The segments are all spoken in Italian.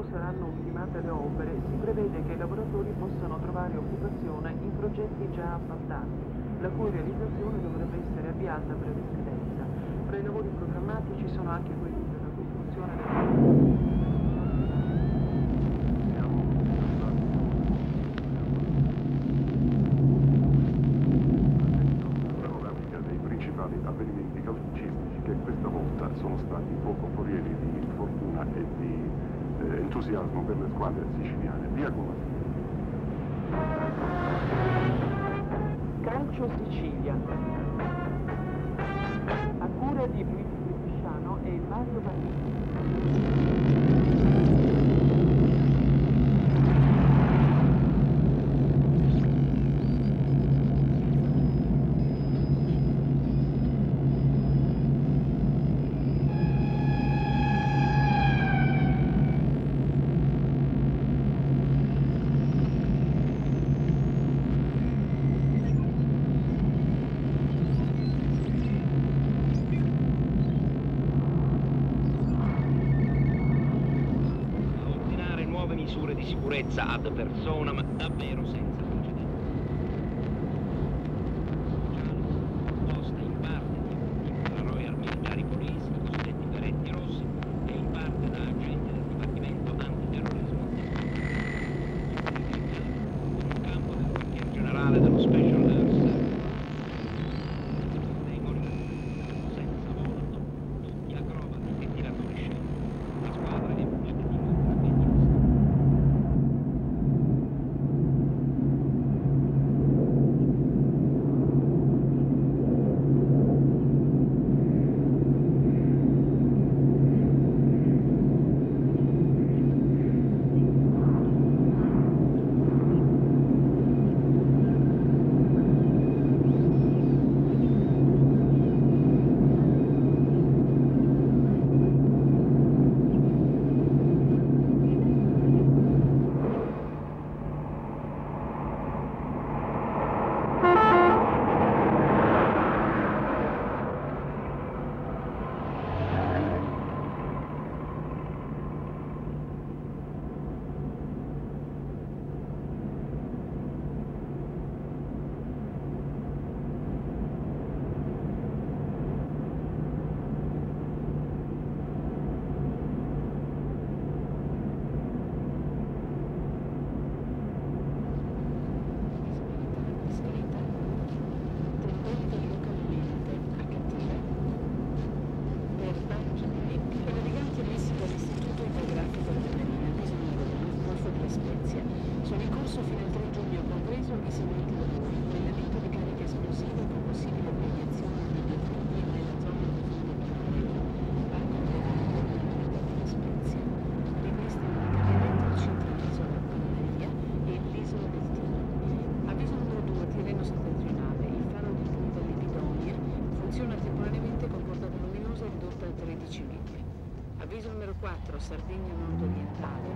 quando saranno ultimate le opere, si prevede che i lavoratori possano trovare occupazione in progetti già appaltati, la cui realizzazione dovrebbe essere avviata a breve scadenza. Tra i lavori programmati ci sono anche quelli per la costruzione del Piantina. A cura di Luigi Bresciano e Mario Barrini. ad personam Avviso numero 4, Sardegna nord orientale.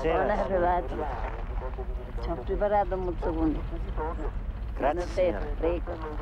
Buonasera. arrivati. Ci ho preparato un mozzagone. Grazie Buonasera, prego. prego.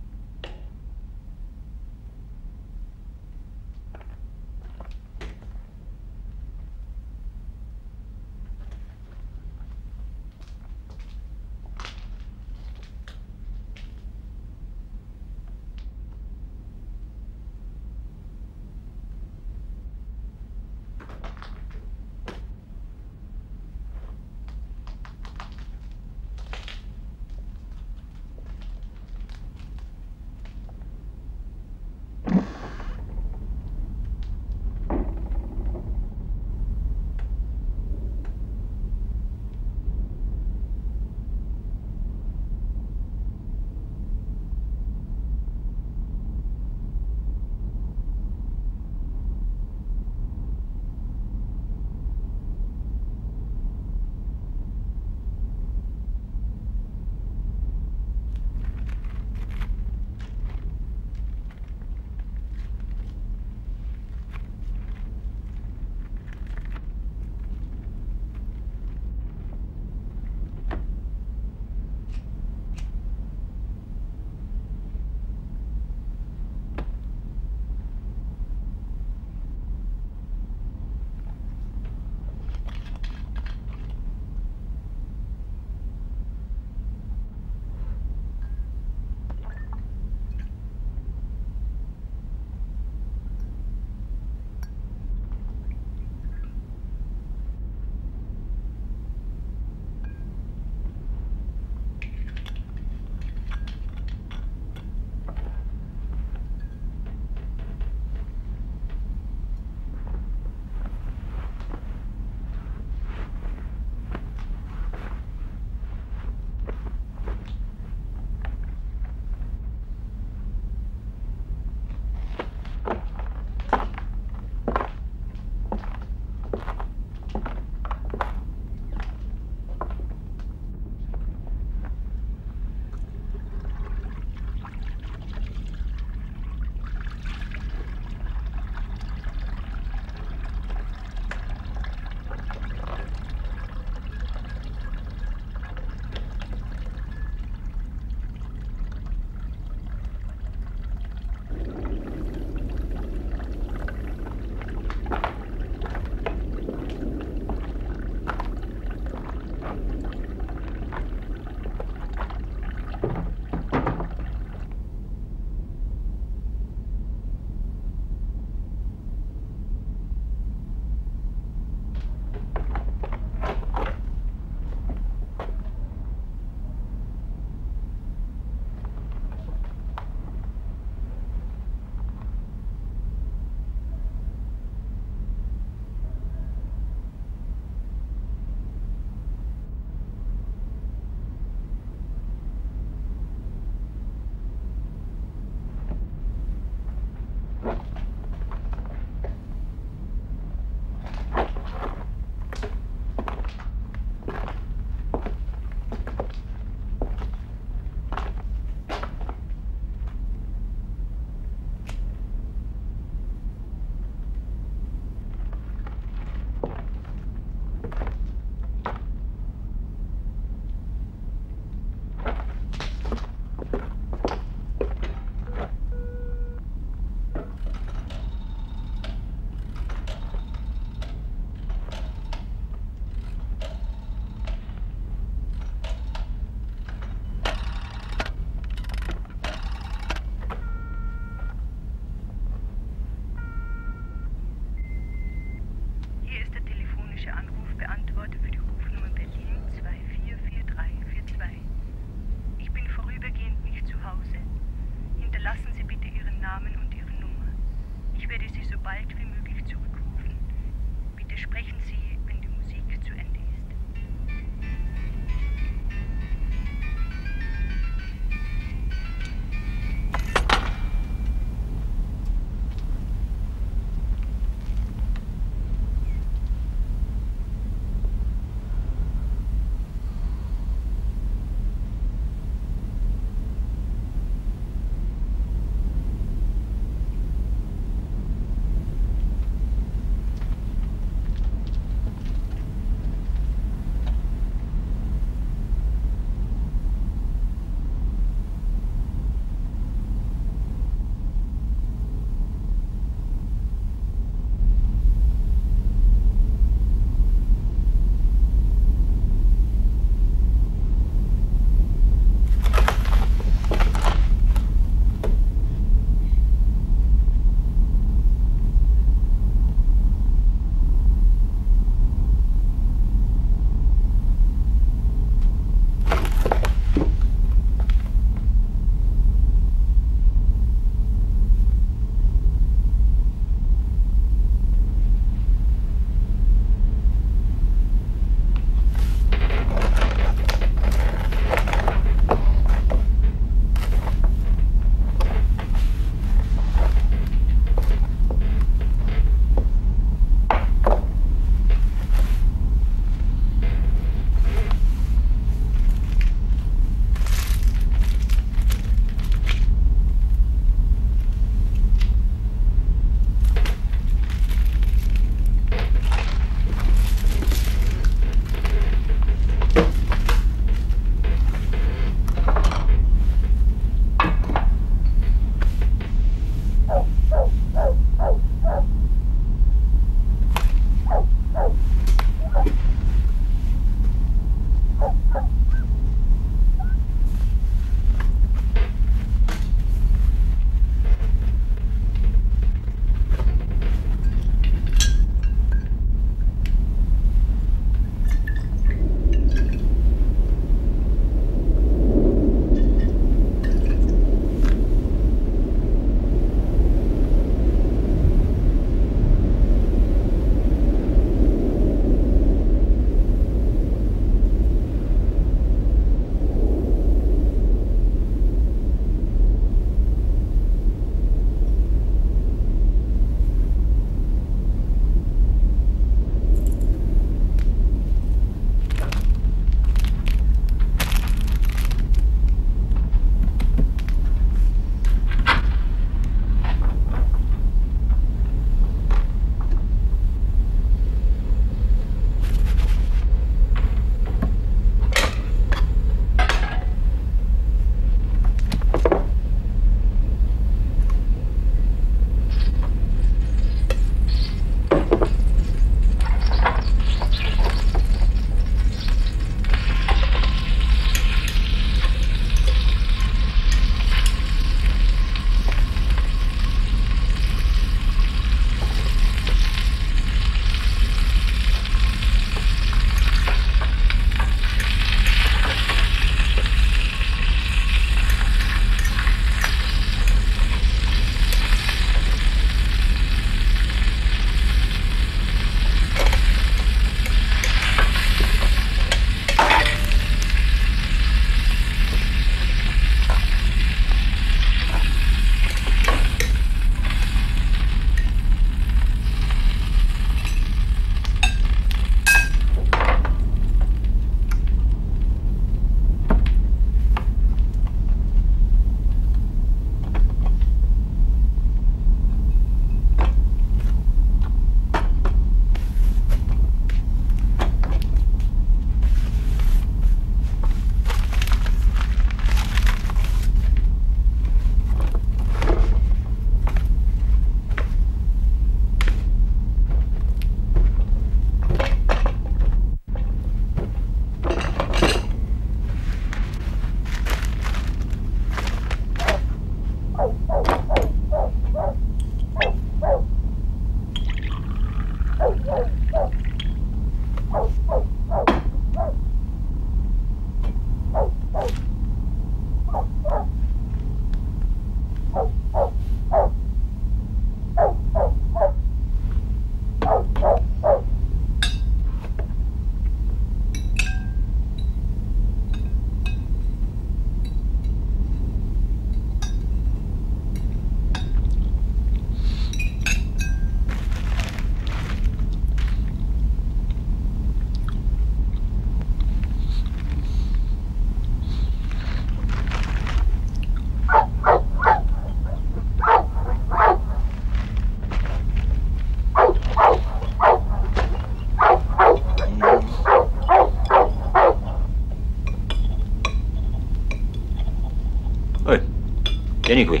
Tieni qui.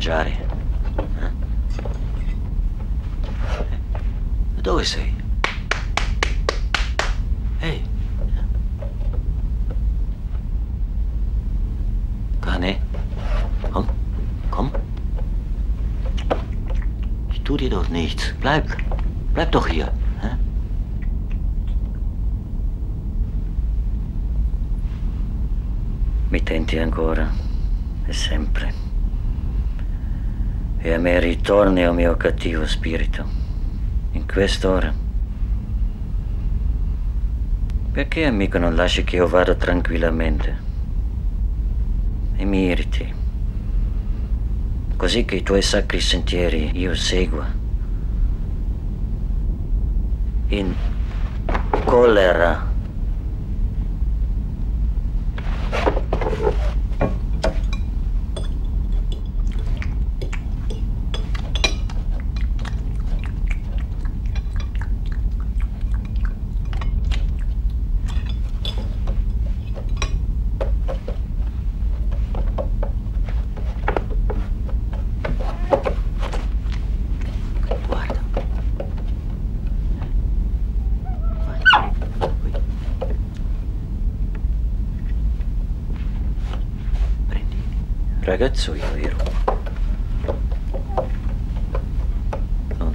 Mangiare. Eh? Eh, Dove sei? Ehi. Cane? Komm, komm. Ich tu dir doch nichts. Bleib. Bleib doch hier. Hä? Mi tenti ancora, e sempre. E a me ritorni, o mio cattivo spirito, in quest'ora. Perché, amico, non lasci che io vada tranquillamente? E mi irriti. Così che i tuoi sacri sentieri io segua. In collera.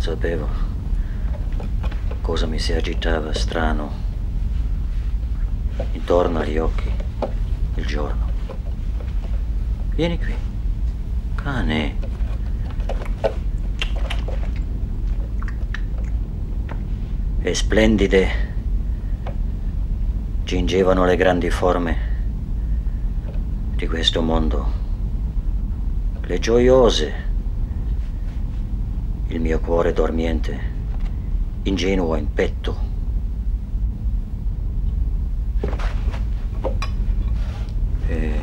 Sapevo cosa mi si agitava strano intorno agli occhi il giorno. Vieni qui. Cane. e splendide gingevano le grandi forme di questo mondo, le gioiose, il mio cuore dormiente, ingenuo in petto. E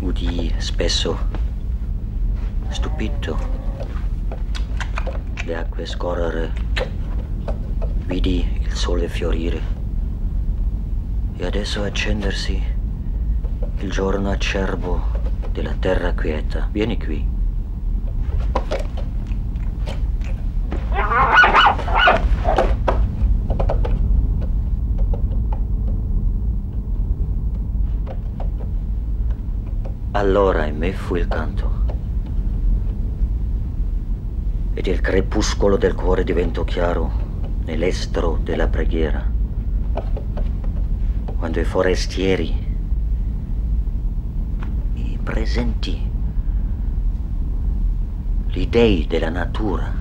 udì spesso, stupito, le acque scorrere Vidi il sole fiorire e adesso accendersi il giorno acerbo della terra quieta. Vieni qui. Allora in me fu il canto. Ed il crepuscolo del cuore diventò chiaro nell'estro della preghiera. Quando i forestieri mi presenti gli dei della natura,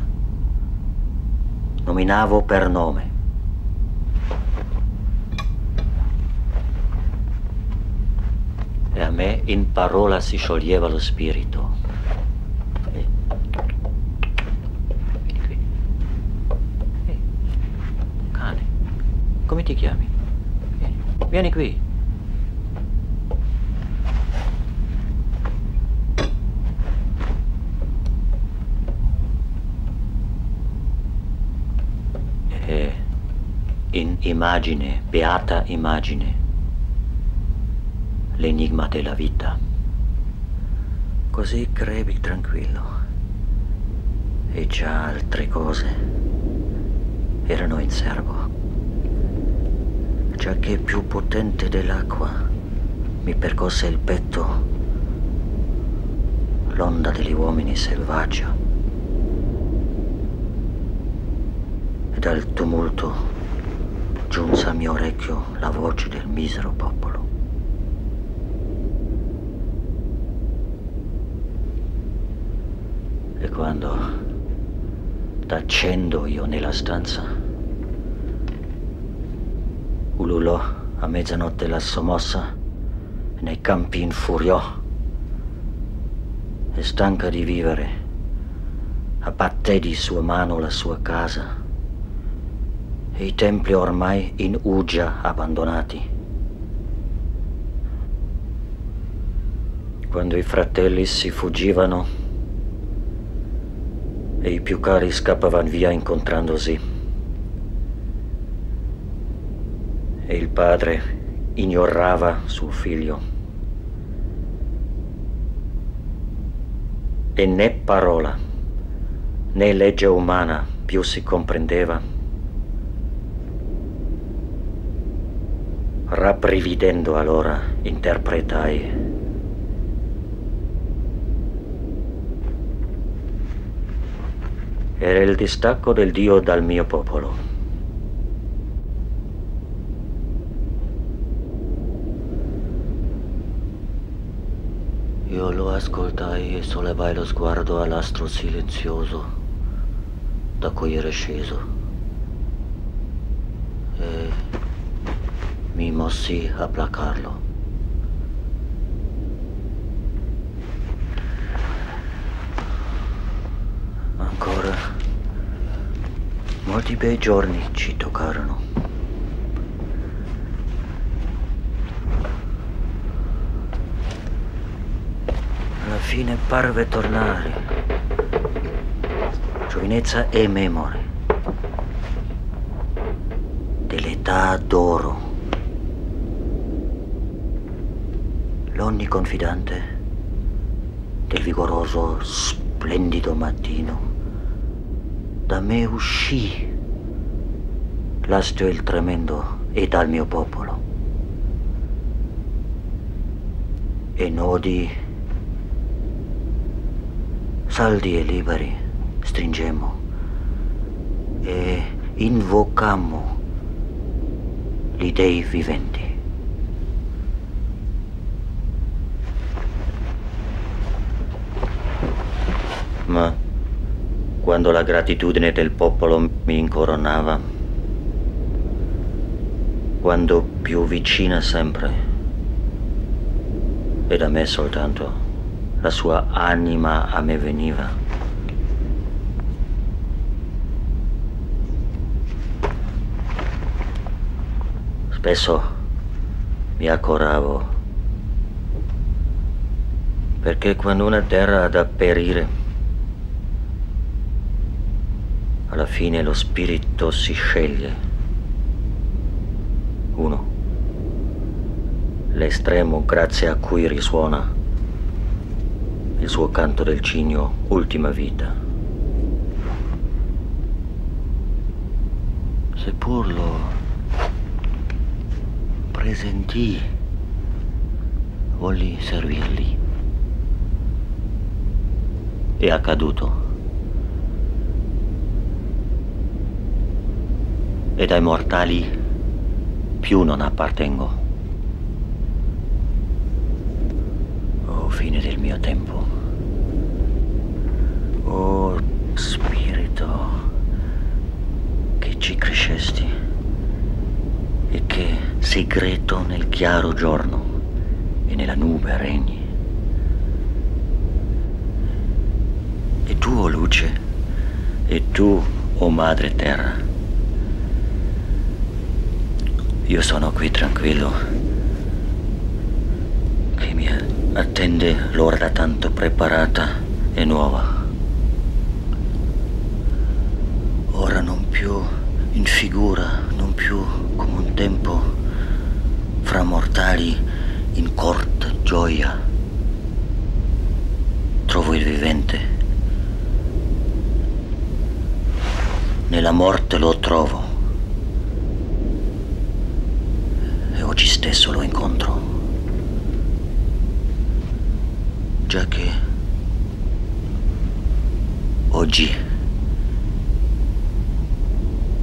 nominavo per nome. E a me in parola si scioglieva lo spirito. E- Vieni qui. Ehi, cane, come ti chiami? Vieni, vieni qui. E in immagine, beata immagine, l'enigma della vita. Così crepi tranquillo. E già altre cose erano in serbo. Già che più potente dell'acqua mi percosse il petto l'onda degli uomini selvaggia. E dal tumulto giunse al mio orecchio la voce del misero popolo. E quando tacendo io nella stanza, ululò a mezzanotte la sommossa nei campi infuriò. E stanca di vivere, abbatté di sua mano la sua casa e i templi ormai in Uggia abbandonati. Quando i fratelli si fuggivano e i più cari scappavano via incontrandosi. E il padre ignorava suo figlio. E né parola, né legge umana più si comprendeva. Rabbrividendo allora interpretai Era il distacco del Dio dal mio popolo. Io lo ascoltai e sollevai lo sguardo all'astro silenzioso da cui era sceso. E mi mossi a placarlo. Ancora molti bei giorni ci toccarono. Alla fine parve tornare giovinezza e memoria dell'età d'oro. L'onniconfidante del vigoroso, splendido mattino da me uscì l'astio il tremendo e dal mio popolo. E nodi saldi e liberi stringemmo e invocammo gli dei viventi. Ma quando la gratitudine del popolo mi incoronava, quando più vicina sempre, e da me soltanto, la sua anima a me veniva. Spesso mi accoravo, perché quando una terra ha da perire, alla fine lo spirito si sceglie. Uno. L'estremo grazie a cui risuona il suo canto del cigno ultima vita. Seppur lo presentì, volli servirli. È accaduto. Ed ai mortali più non appartengo. Oh fine del mio tempo. Oh spirito che ci crescesti e che segreto nel chiaro giorno e nella nube regni. E tu, o oh luce, e tu, o oh madre terra, io sono qui tranquillo, che mi attende l'ora tanto preparata e nuova. Ora non più in figura, non più come un tempo fra mortali in corta gioia. Trovo il vivente. Nella morte lo trovo. Oggi stesso lo incontro. Già che oggi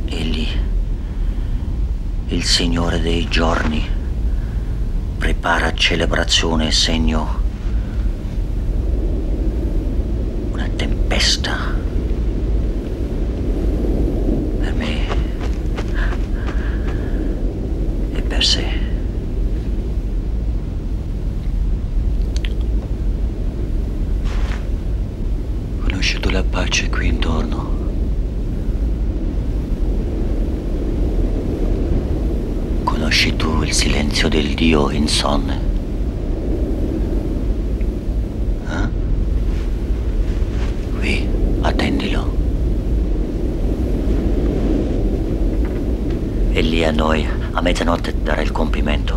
egli, il Signore dei giorni, prepara celebrazione e segno una tempesta pace qui intorno. Conosci tu il silenzio del Dio insonne? Eh? Qui, attendilo. E lì a noi, a mezzanotte, darà il compimento.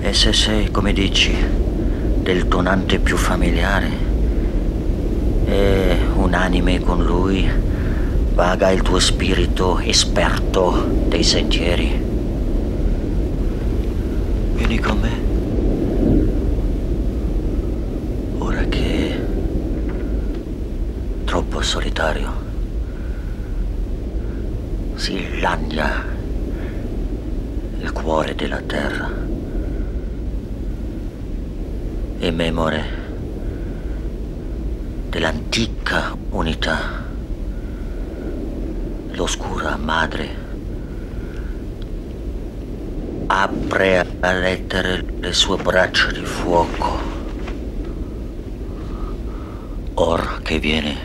E se sei, come dici, del tonante più familiare e unanime con lui, vaga il tuo spirito esperto dei sentieri. Vieni con me. Ora che troppo solitario. Si lagna il cuore della terra e memore dell'antica unità, l'oscura madre apre a lettere le sue braccia di fuoco. Or che viene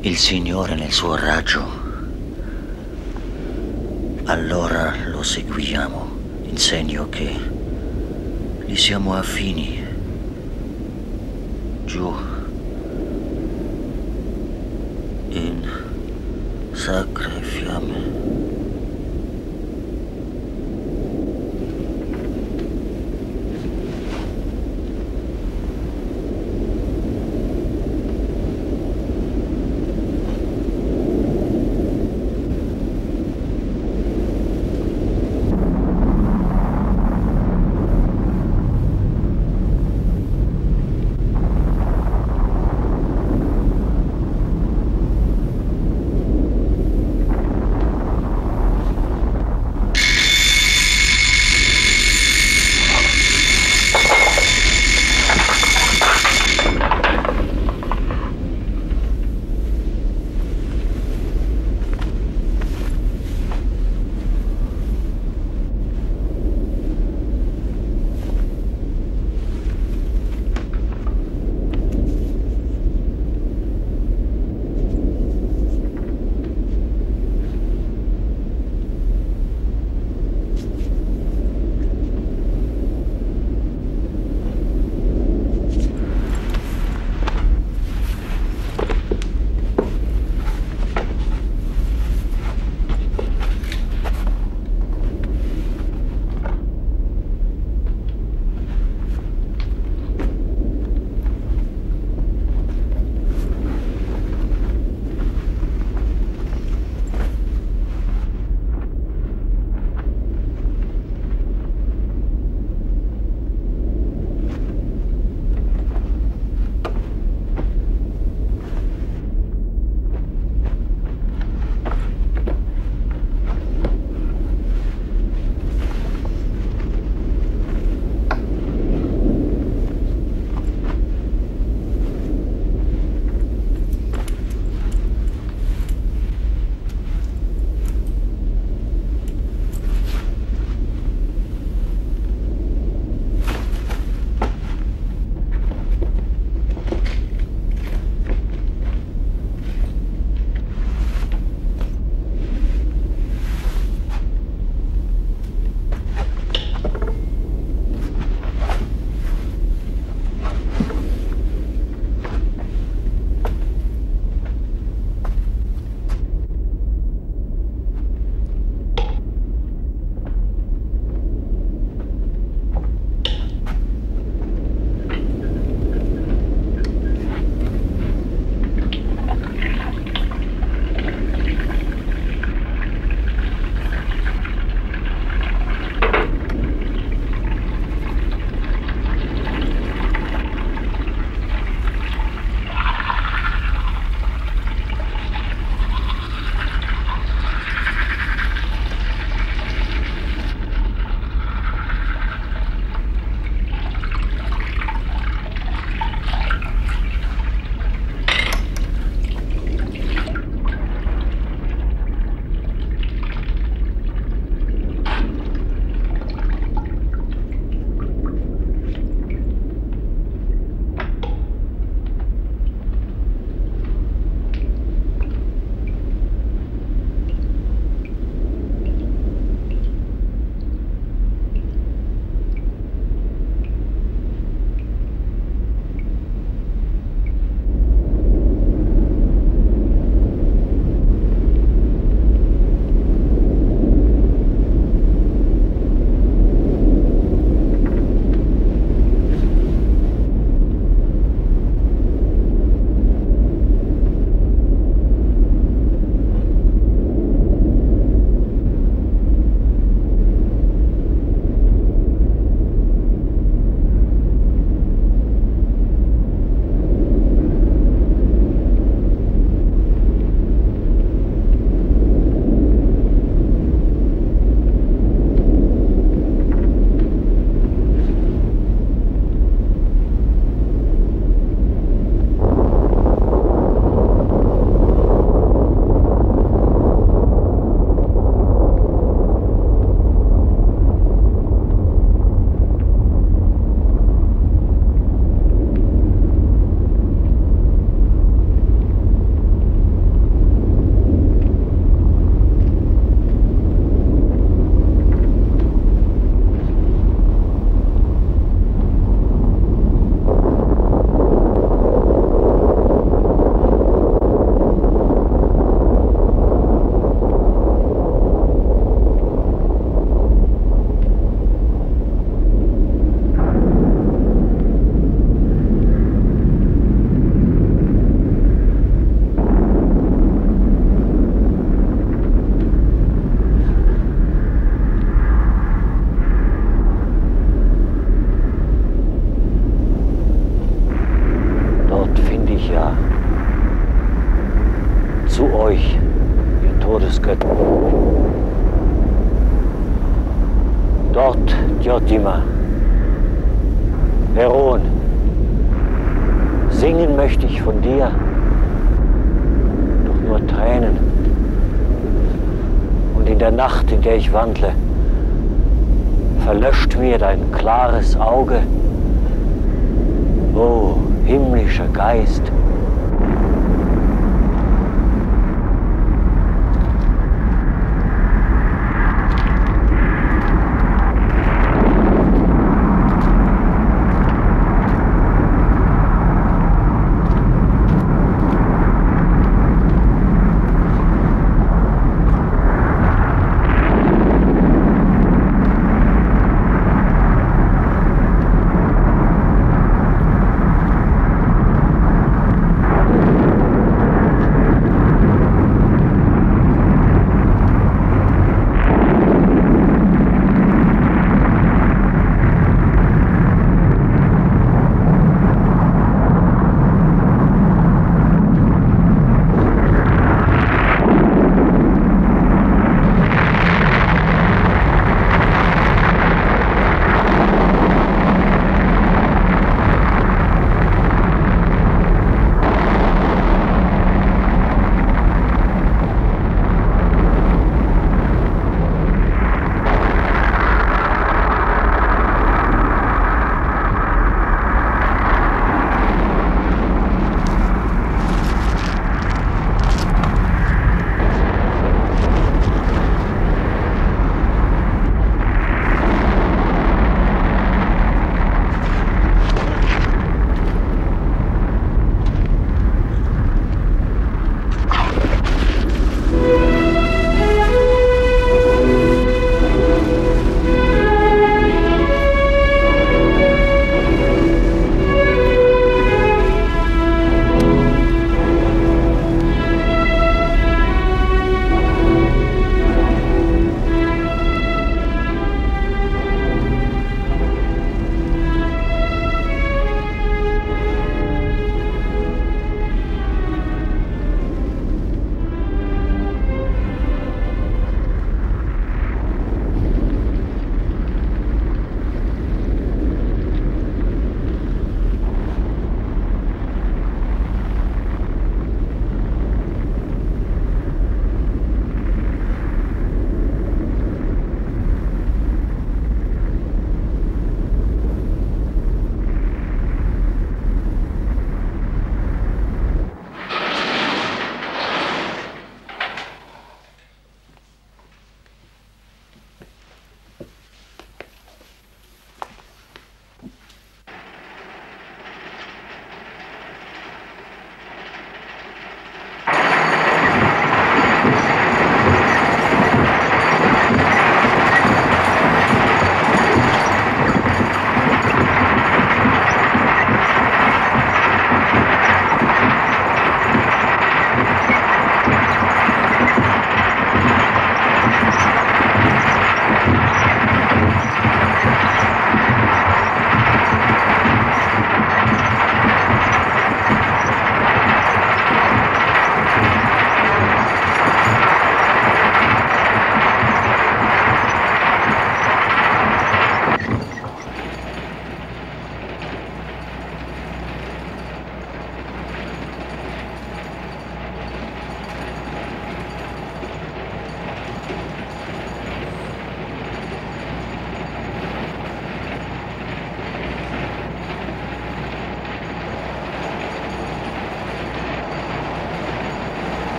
il Signore nel suo raggio, allora lo seguiamo in segno che gli siamo affini. Giù. In sacre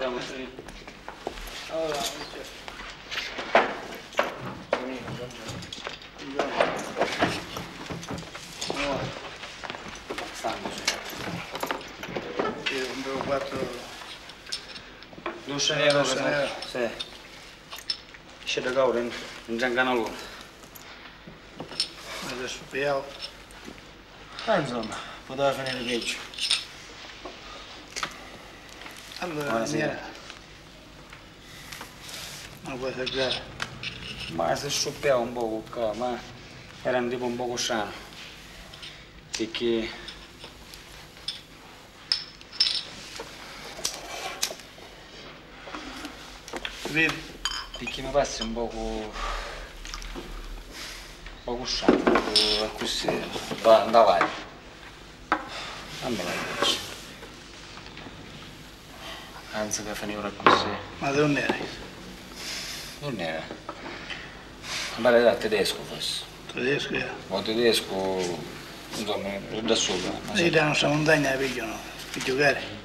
Potem usłyszeli. Dobra, idźcie. No, sam Był bardzo... Duszeniero, duszeniero. Się dogołem, Dżanganolu. Będziesz wyjał. Bardzo, podażę nie wiedzieć. Buonasera. mia, una cosa grave. Ma si scoppiava un poco qua, ma era un tipo un poco strano. Perché... Vedi? Perché mi passa un poco... un poco poco così, da, da vai. A Anzi che finire così. Ma dove eri? Non era. Ma era tedesco forse. Tedesco era. O tedesco, insomma, da sopra. ma Lì da nostra montagna pigliano per giocare.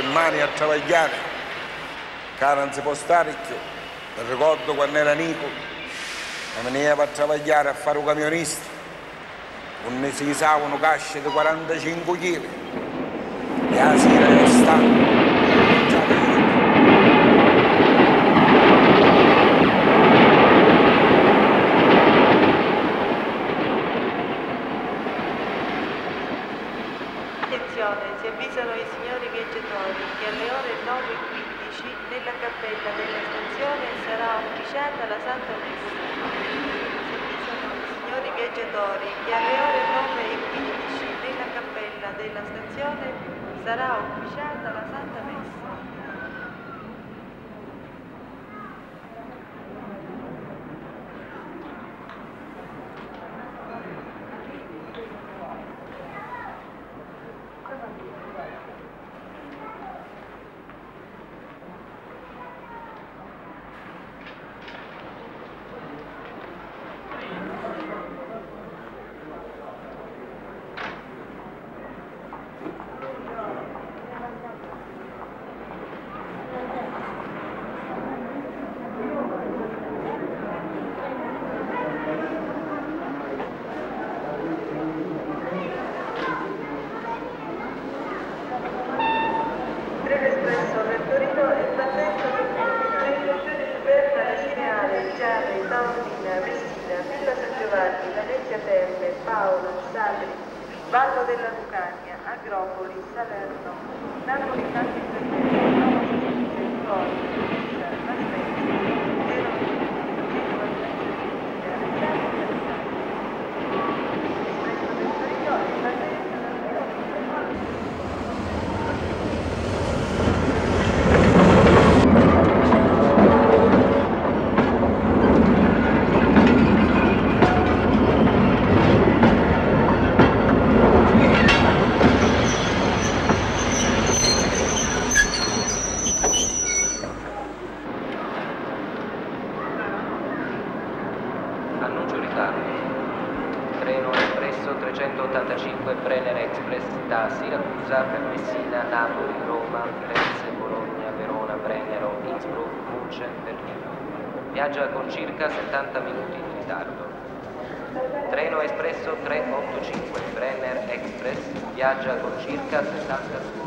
Germania a travagliare, Cara non si può stare più. Mi ricordo quando era Nico, e veniva a travagliare a fare un camionista, non si usavano casce di 45 kg. viaggia con circa 70 minuti di ritardo. Treno espresso 385 Brenner Express viaggia con circa 70 minuti.